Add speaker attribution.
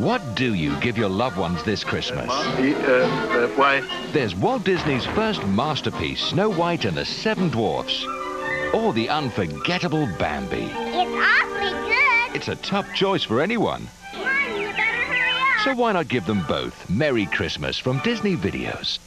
Speaker 1: What do you give your loved ones this Christmas?
Speaker 2: Uh, uh, uh, why?
Speaker 1: There's Walt Disney's first masterpiece, Snow White and the Seven Dwarfs. Or the unforgettable Bambi.
Speaker 3: It's awfully good.
Speaker 1: It's a tough choice for anyone.
Speaker 3: Mom.
Speaker 1: So why not give them both Merry Christmas from Disney Videos?